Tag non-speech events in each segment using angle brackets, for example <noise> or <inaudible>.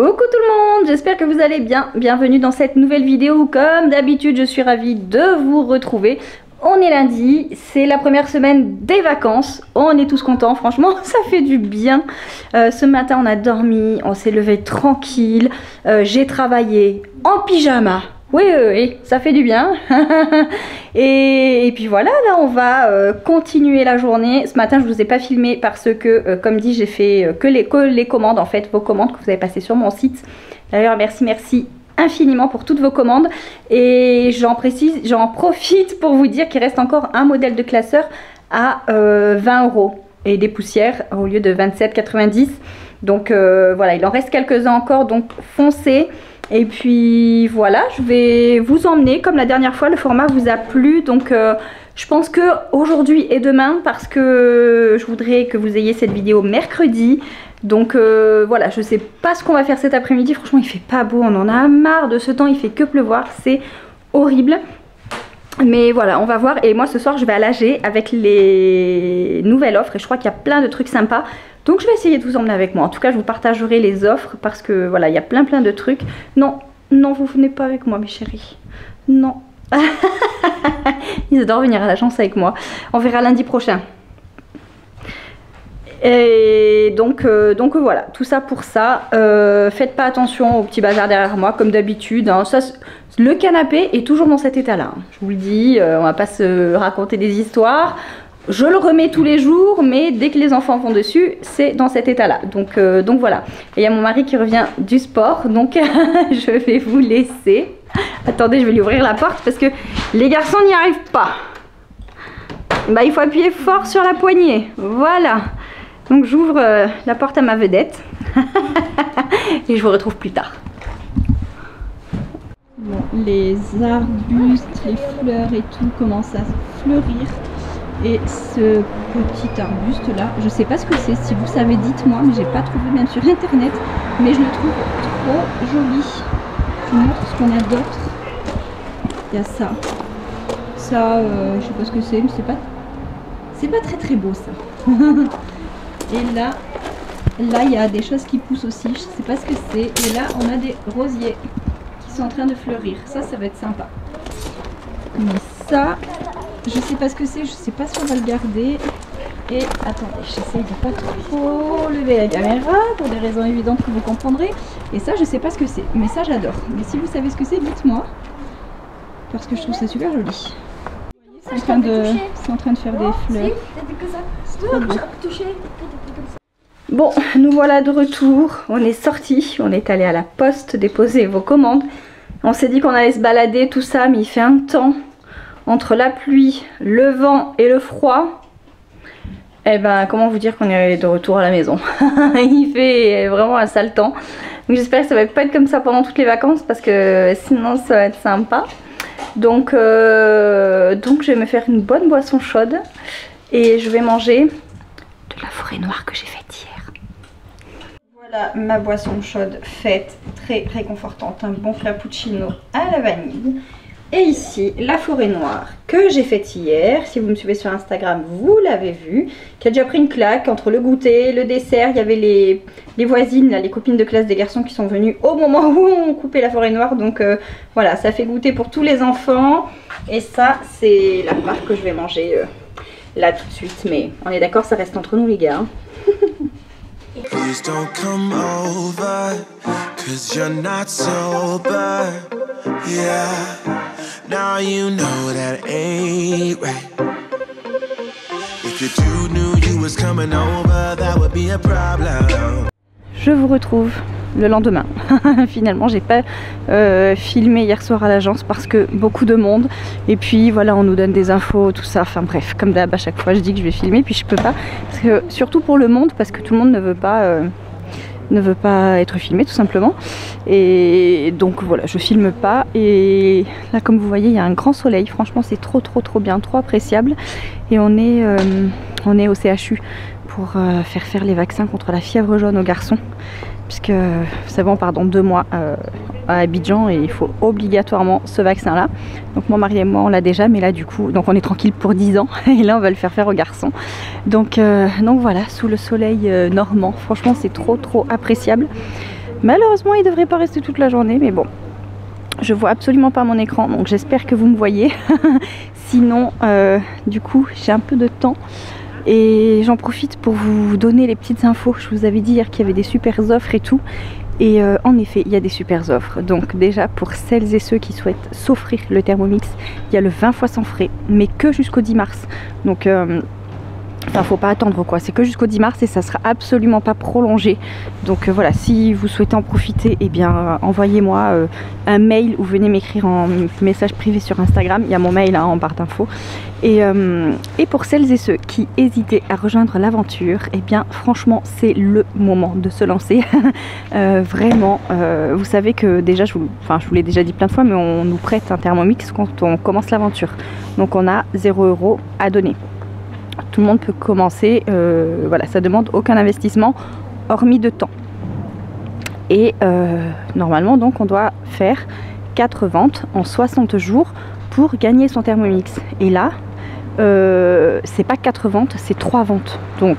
Coucou tout le monde, j'espère que vous allez bien. Bienvenue dans cette nouvelle vidéo. Comme d'habitude, je suis ravie de vous retrouver. On est lundi, c'est la première semaine des vacances. On est tous contents, franchement, <laughs> ça fait du bien. Euh, ce matin, on a dormi, on s'est levé tranquille. Euh, j'ai travaillé en pyjama. Oui, oui, ça fait du bien. <laughs> et, puis voilà, là on va euh, continuer la journée. Ce matin, je vous ai pas filmé parce que, euh, comme dit, j'ai fait euh, que, les, que les commandes, en fait, vos commandes que vous avez passées sur mon site. D'ailleurs, merci, merci infiniment pour toutes vos commandes. Et j'en précise, j'en profite pour vous dire qu'il reste encore un modèle de classeur à 20 euros et des poussières au lieu de 27,90. Donc voilà, il en reste quelques-uns encore, donc foncez. Et puis voilà, je vais vous emmener comme la dernière fois, le format vous a plu. Donc euh, je pense que aujourd'hui et demain, parce que je voudrais que vous ayez cette vidéo mercredi. Donc euh, voilà, je sais pas ce qu'on va faire cet après-midi. Franchement, il fait pas beau, on en a marre de ce temps, il fait que pleuvoir, c'est horrible. Mais voilà, on va voir. Et moi, ce soir, je vais à l'AG avec les nouvelles offres. Et je crois qu'il y a plein de trucs sympas. Donc je vais essayer de vous emmener avec moi. En tout cas, je vous partagerai les offres parce que voilà, il y a plein plein de trucs. Non, non, vous venez pas avec moi, mes chéris. Non. <laughs> Ils adorent venir à l'agence avec moi. On verra lundi prochain. Et donc, euh, donc voilà, tout ça pour ça. Euh, faites pas attention au petit bazar derrière moi, comme d'habitude. Hein. le canapé est toujours dans cet état-là. Hein. Je vous le dis, euh, on va pas se raconter des histoires. Je le remets tous les jours, mais dès que les enfants vont dessus, c'est dans cet état-là. Donc, euh, donc voilà. Et il y a mon mari qui revient du sport, donc <laughs> je vais vous laisser. Attendez, je vais lui ouvrir la porte parce que les garçons n'y arrivent pas. Bah, il faut appuyer fort sur la poignée. Voilà. Donc j'ouvre euh, la porte à ma vedette. <laughs> et je vous retrouve plus tard. les arbustes, les fleurs et tout commencent à fleurir. Et ce petit arbuste là, je sais pas ce que c'est, si vous savez dites-moi, mais j'ai pas trouvé même sur internet, mais je le trouve trop joli. Je vous montre ce qu'on a d'autre. Il y a ça. Ça, euh, je sais pas ce que c'est, mais c'est pas, c'est pas très très beau ça. <laughs> Et là, là il y a des choses qui poussent aussi, je sais pas ce que c'est. Et là, on a des rosiers qui sont en train de fleurir. Ça, ça va être sympa. Mais ça, je sais pas ce que c'est, je sais pas si on va le garder. Et attendez, j'essaye de pas trop lever la caméra pour des raisons évidentes que vous comprendrez. Et ça, je sais pas ce que c'est, mais ça j'adore. Mais si vous savez ce que c'est, dites-moi. Parce que je trouve ça super joli. C'est en, train de, en train de faire des fleurs. Bon, nous voilà de retour. On est sorti, on est allé à la poste déposer vos commandes. On s'est dit qu'on allait se balader, tout ça, mais il fait un temps entre la pluie, le vent et le froid, eh ben comment vous dire qu'on est de retour à la maison? <laughs> Il fait vraiment un sale temps. Donc j'espère que ça va pas être comme ça pendant toutes les vacances parce que sinon ça va être sympa. Donc, euh, donc je vais me faire une bonne boisson chaude et je vais manger de la forêt noire que j'ai faite hier. Voilà ma boisson chaude faite, très réconfortante, un bon frappuccino à la vanille. Et ici, la forêt noire que j'ai faite hier. Si vous me suivez sur Instagram, vous l'avez vu. Qui a déjà pris une claque entre le goûter, le dessert. Il y avait les, les voisines, les copines de classe des garçons qui sont venues au moment où on coupait la forêt noire. Donc euh, voilà, ça fait goûter pour tous les enfants. Et ça, c'est la part que je vais manger euh, là tout de suite. Mais on est d'accord, ça reste entre nous les gars. Please don't come over, cause you're not Yeah. Now you know that ain't right. If you two knew you was coming over, that would be a problem. Je vous retrouve le lendemain. <laughs> Finalement, j'ai pas euh, filmé hier soir à l'agence parce que beaucoup de monde. Et puis voilà, on nous donne des infos, tout ça. Enfin bref, comme d'hab, à chaque fois je dis que je vais filmer, puis je peux pas. Parce que, surtout pour le monde, parce que tout le monde ne veut pas. Euh, ne veut pas être filmé tout simplement. Et donc voilà, je filme pas. Et là, comme vous voyez, il y a un grand soleil. Franchement, c'est trop, trop, trop bien, trop appréciable. Et on est, euh, on est au CHU pour faire faire les vaccins contre la fièvre jaune aux garçons puisque vous savez on part dans deux mois euh, à Abidjan et il faut obligatoirement ce vaccin là donc mon mari et moi on l'a déjà mais là du coup donc on est tranquille pour 10 ans <laughs> et là on va le faire faire aux garçons donc, euh, voilà sous le soleil euh, normand franchement c'est trop trop appréciable Malheureusement, il devrait pas rester toute la journée, mais bon. Je vois absolument pas mon écran, donc j'espère que vous me voyez. <laughs> Sinon, du coup, j'ai un peu de temps. Et j'en profite pour vous donner les petites infos. Je vous avais dit hier qu'il y avait des super offres et tout. Et euh, en effet, il y a des super offres. Donc déjà, pour celles et ceux qui souhaitent s'offrir le Thermomix, il y a le 20 fois sans frais, mais que jusqu'au 10 mars. Donc... Euh, Enfin, faut pas attendre quoi, c'est que jusqu'au 10 mars et ça sera absolument pas prolongé. Donc euh, voilà, si vous souhaitez en profiter, eh bien envoyez-moi euh, un mail ou venez m'écrire en message privé sur Instagram. Il y a mon mail hein, en barre d'infos. Et, euh, pour celles et ceux qui hésitaient à rejoindre l'aventure, eh bien franchement c'est le moment de se lancer. <laughs> vraiment, vous savez que déjà, je vous, enfin, je vous l'ai déjà dit plein de fois, mais on nous prête un thermomix quand on commence l'aventure. Donc on a 0 euros à donner tout le monde peut commencer. Euh, voilà, ça demande aucun investissement hormis de temps. Et euh, normalement, donc, on doit faire 4 ventes en 60 jours pour gagner son Thermomix. Et là, euh, c'est pas 4 ventes, c'est 3 ventes. Donc,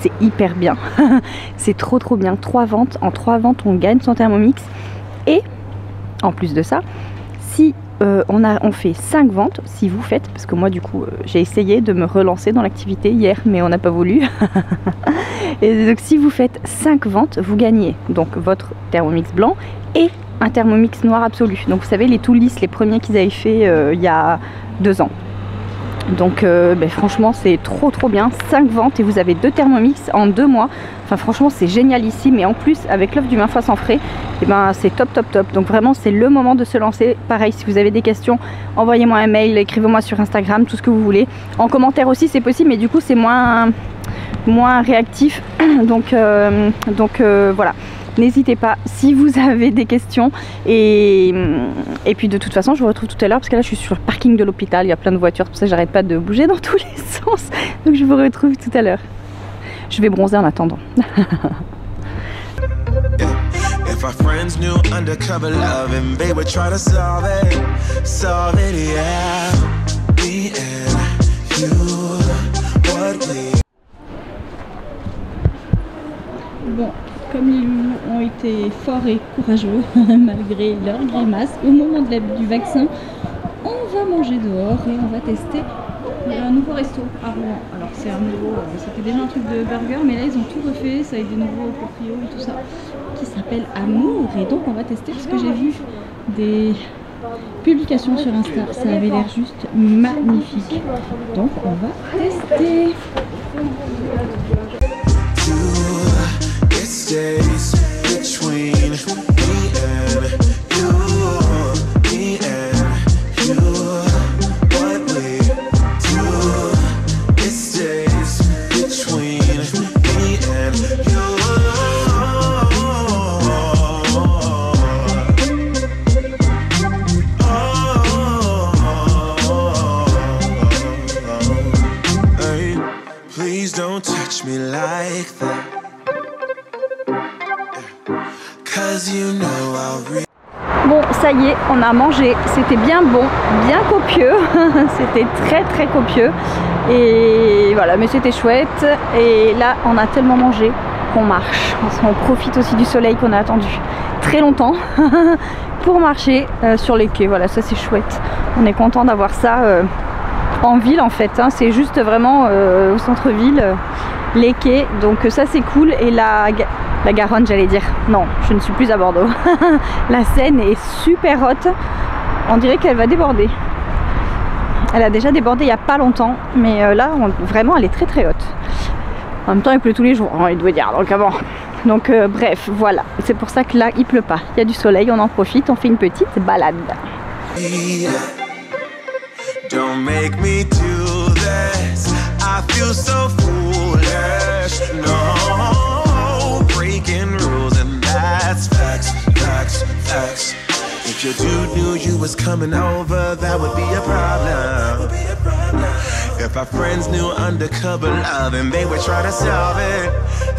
c'est hyper bien. <laughs> c'est trop trop bien. 3 ventes. En 3 ventes, on gagne son Thermomix. Et en plus de ça, si euh, on, a, on fait 5 ventes si vous faites, parce que moi du coup euh, j'ai essayé de me relancer dans l'activité hier mais on n'a pas voulu. <laughs> et donc si vous faites 5 ventes, vous gagnez donc votre Thermomix blanc et un Thermomix noir absolu. Donc vous savez les tout lisses, les premiers qu'ils avaient fait euh, il y a 2 ans. Donc euh, ben, franchement c'est trop trop bien, 5 ventes et vous avez deux Thermomix en deux mois. Enfin franchement c'est génial ici mais en plus avec l'offre du 20 fois sans frais, et eh ben, c'est top top top. Donc vraiment c'est le moment de se lancer. Pareil si vous avez des questions, envoyez-moi un mail, écrivez-moi sur Instagram, tout ce que vous voulez. En commentaire aussi c'est possible mais du coup c'est moins, réactif. <clears throat> donc, euh, euh, voilà. N'hésitez pas si vous avez des questions. Et, et puis de toute façon, je vous retrouve tout à l'heure parce que là, je suis sur le parking de l'hôpital. Il y a plein de voitures, pour ça, j'arrête pas de bouger dans <laughs> tous les sens. Donc je vous retrouve tout à l'heure. Je vais bronzer en attendant. If our friends knew undercover loving, they would try to solve it, solve it, yeah. Me and you, what we. Bon, comme les loups ont été forts et courageux <laughs> malgré leur grimace au moment du vaccin, on va manger dehors et on va tester un nouveau resto à Rouen. Alors c'est un nouveau, euh, c'était déjà un truc de burger, mais là ils ont tout refait, ça avec des nouveaux proprios et tout ça, qui s'appelle Amour. Et donc on va tester parce que j'ai vu des publications sur Insta, ça avait l'air juste magnifique. Donc on va tester. Bon, ça y est, on a mangé. C'était bien bon, bien copieux. <laughs> c'était très très copieux. Et voilà, mais c'était chouette. Et là, on a tellement mangé qu'on marche. On profite aussi du soleil qu'on a attendu très longtemps <laughs> pour marcher euh, sur les quais. Voilà, ça c'est chouette. On est content d'avoir ça euh, en ville en fait. Hein. C'est juste vraiment euh, au centre-ville, les quais. Donc ça c'est cool. Et la la Garonne j'allais dire. Non, je ne suis plus à Bordeaux. <laughs> la Seine est super haute. On dirait qu'elle va déborder. Elle a déjà débordé il n'y a pas longtemps, mais euh, là vraiment elle est très très haute. En même temps il pleut tous les jours, hein, il doit dire, donc avant. Donc euh, bref, voilà. C'est pour ça que là il pleut pas. Il y a du soleil, on en profite, on fait une petite balade. If your dude knew you was coming over, that would be a problem. If our friends knew undercover love, and they would try to solve it,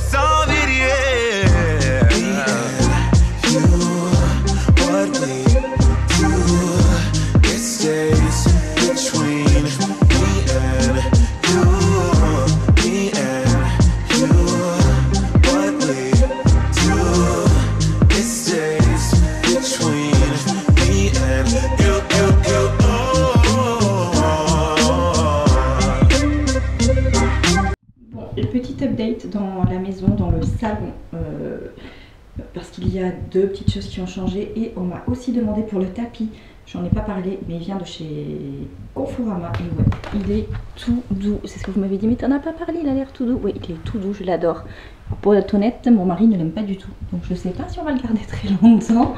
deux petites choses qui ont changé et on m'a aussi demandé pour le tapis J'en ai pas parlé, mais il vient de chez Conforama. Il est tout doux. C'est ce que vous m'avez dit, mais t'en as pas parlé, il a l'air tout doux. Oui, il est tout doux, je l'adore. Pour être honnête, mon mari ne l'aime pas du tout. Donc je sais pas si on va le garder <laughs> très longtemps.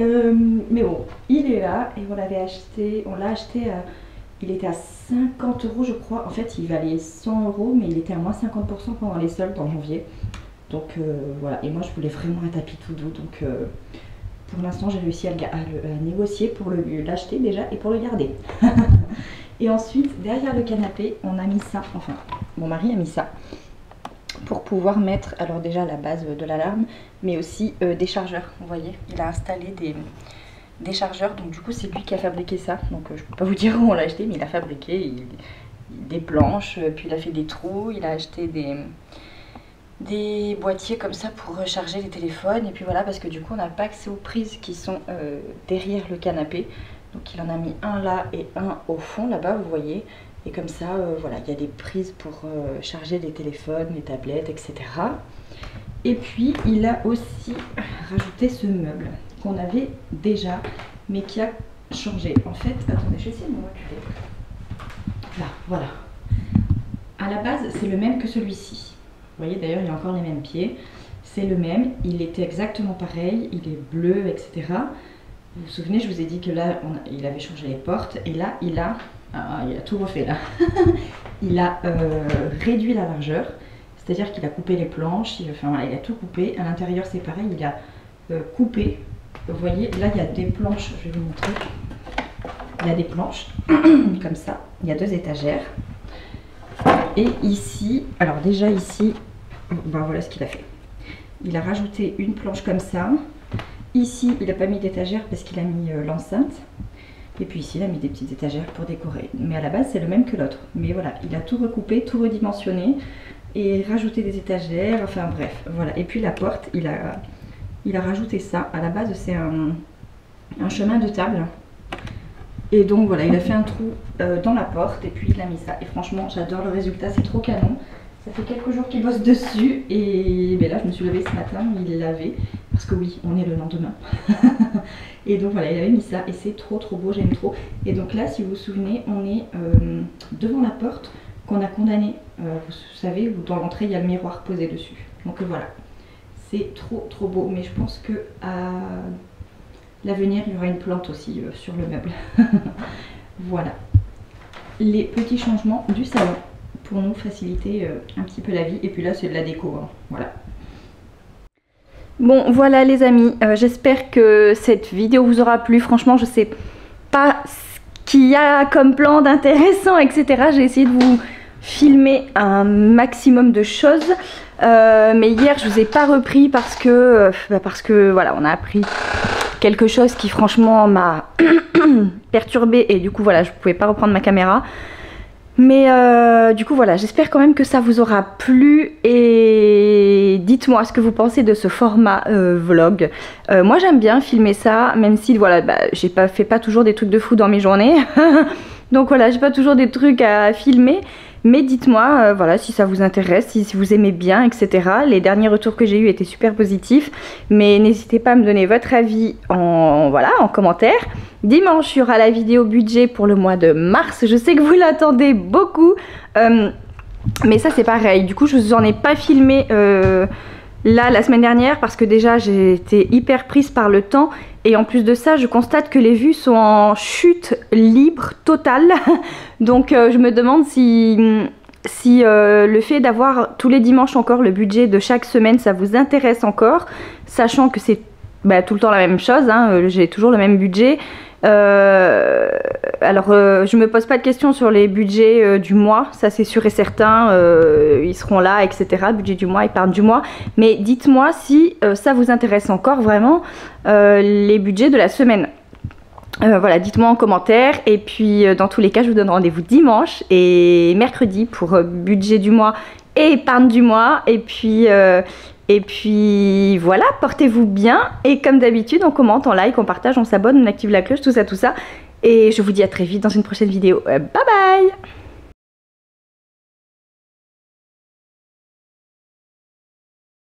Euh, mais bon, il est là et on l'avait acheté. On l'a acheté à. Il était à 50 euros, je crois. En fait, il valait 100 euros, mais il était à moins 50% pendant les soldes en janvier. Donc euh, voilà. Et moi, je voulais vraiment un tapis tout doux. Donc. Euh, pour l'instant, j'ai réussi à, le, négocier pour l'acheter déjà et pour le garder. <laughs> et ensuite, derrière le canapé, on a mis ça, enfin, mon mari a mis ça pour pouvoir mettre, alors déjà la base de l'alarme, mais aussi euh, des chargeurs. Vous voyez, il a installé des, des chargeurs, donc du coup c'est lui qui a fabriqué ça. Donc euh, je peux pas vous <laughs> dire où on l'a acheté, mais il a fabriqué des planches, puis il a fait des trous, il a acheté des, des boîtiers comme ça pour recharger les téléphones. Et puis voilà parce que du coup on n'a pas accès aux prises qui sont euh, derrière le canapé. Donc il en a mis un là et un au fond là-bas vous voyez. Et comme ça euh, voilà il y a des prises pour euh, charger les téléphones, les tablettes etc et puis il a aussi rajouté ce meuble qu'on avait déjà mais qui a changé. En fait attendez je vais essayer de me reculer. Là voilà. À la base c'est le même que celui-ci vous voyez d'ailleurs il a encore les mêmes pieds. C'est le même, il était exactement pareil, il est bleu, etc. Vous vous souvenez, je vous ai dit que là, il avait changé les portes et là, il a, ah, il a tout refait là. <laughs> il a euh, réduit la largeur, c'est-à-dire qu'il a coupé les planches, il, enfin il a tout coupé. À l'intérieur, c'est pareil, il a euh, coupé. Vous voyez, là, il y a des planches, je vais vous montrer. Il y a des planches <clears throat> comme ça, il y a deux étagères. Et ici, alors déjà ici, ben voilà ce qu'il a fait. Il a rajouté une planche comme ça. Ici, il n'a pas mis d'étagère parce qu'il a mis euh, l'enceinte. Et puis ici, il a mis des petites étagères pour décorer. Mais à la base, c'est le même que l'autre. Mais voilà, il a tout recoupé, tout redimensionné et rajouté des étagères. Enfin bref, voilà. Et puis la porte, il a, rajouté ça. À la base, c'est un, un chemin de table et donc voilà, il a fait un trou euh, dans la porte et puis il a mis ça. Et franchement, j'adore le résultat, c'est trop canon. Ça fait quelques jours qu'il bosse dessus et ben là, je me suis levée ce matin, il l'avait. Parce que oui, on est le lendemain. <laughs> et donc voilà, il avait mis ça et c'est trop trop beau, j'aime trop. Et donc là, si vous vous souvenez, on est euh, devant la porte qu'on a condamné. Euh, vous savez, dans l'entrée, il y a le miroir posé dessus. Donc voilà, c'est trop trop beau. Mais je pense que à L'avenir, il y aura une plante aussi euh, sur le meuble. <laughs> voilà. Les petits changements du salon pour nous faciliter euh, un petit peu la vie. Et puis là, c'est de la déco. Hein. Voilà. Bon, voilà les amis. Euh, j'espère que cette vidéo vous aura plu. Franchement, je sais pas ce qu'il y a comme plan d'intéressant, etc. J'ai essayé de vous filmer un maximum de choses. mais hier, je vous ai pas repris parce que, bah, parce que voilà, on a appris quelque chose qui franchement m'a <clears throat> perturbé et du coup voilà je pouvais pas reprendre ma caméra mais euh, du coup voilà j'espère quand même que ça vous aura plu et dites-moi ce que vous pensez de ce format euh, vlog. Euh, moi j'aime bien filmer ça même si voilà bah, j'ai pas fait pas toujours des trucs de fou dans mes journées. <laughs> Donc voilà j'ai pas toujours des trucs à filmer mais dites-moi, euh, voilà, si ça vous intéresse, si, vous aimez bien, etc. Les derniers retours que j'ai eu étaient super positifs. Mais n'hésitez pas à me donner votre avis en, voilà, en commentaire. Dimanche, il y aura la vidéo budget pour le mois de mars. Je sais que vous l'attendez beaucoup. Euh, mais ça, c'est pareil. Du coup, je vous en ai pas filmé... Euh, là la semaine dernière parce que déjà j'ai été hyper prise par le temps. Et en plus de ça je constate que les vues sont en chute libre totale. <laughs> Donc euh, je me demande si, euh, le fait d'avoir tous les dimanches encore le budget de chaque semaine ça vous intéresse encore sachant que c'est bah, tout le temps la même chose hein, euh, j'ai toujours le même budget euh, alors, euh, je me pose pas de questions sur les budgets euh, du mois, ça c'est sûr et certain, ils seront là, etc. Budget du mois, épargne du mois. Mais dites-moi si ça vous intéresse encore vraiment les budgets de la semaine. voilà, dites-moi en commentaire. Et puis, dans tous les cas, je vous donne rendez-vous dimanche et mercredi pour budget du mois et épargne du mois. Et puis, et puis voilà, portez-vous bien. Et comme d'habitude, on commente, on like, on partage, on s'abonne, on active la cloche, tout ça, tout ça. Et je vous dis à très vite dans une prochaine vidéo. Euh, bye bye